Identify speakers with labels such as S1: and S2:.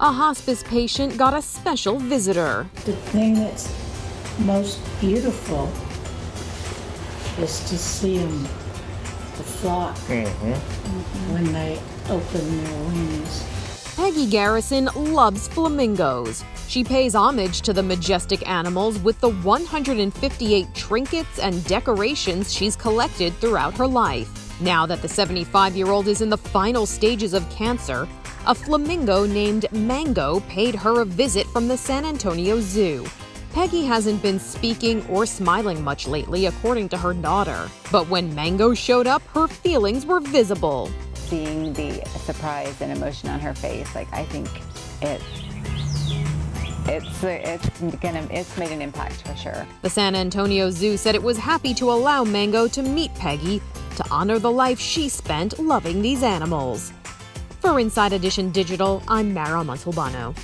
S1: A hospice patient got a special visitor.
S2: The thing that's most beautiful is to see them, the flock, mm-hmm. when they open their wings.
S1: Peggy Garrison loves flamingos. She pays homage to the majestic animals with the 158 trinkets and decorations she's collected throughout her life. Now that the 75 year old is in the final stages of cancer, a flamingo named Mango paid her a visit from the San Antonio Zoo. Peggy hasn't been speaking or smiling much lately, according to her daughter. But when Mango showed up, her feelings were visible.
S3: seeing the surprise and emotion on her face, like I think it it's it's gonna it's made an impact for sure.
S1: The San Antonio Zoo said it was happy to allow Mango to meet Peggy to honor the life she spent loving these animals. For Inside Edition Digital, I'm Mara Montalbano.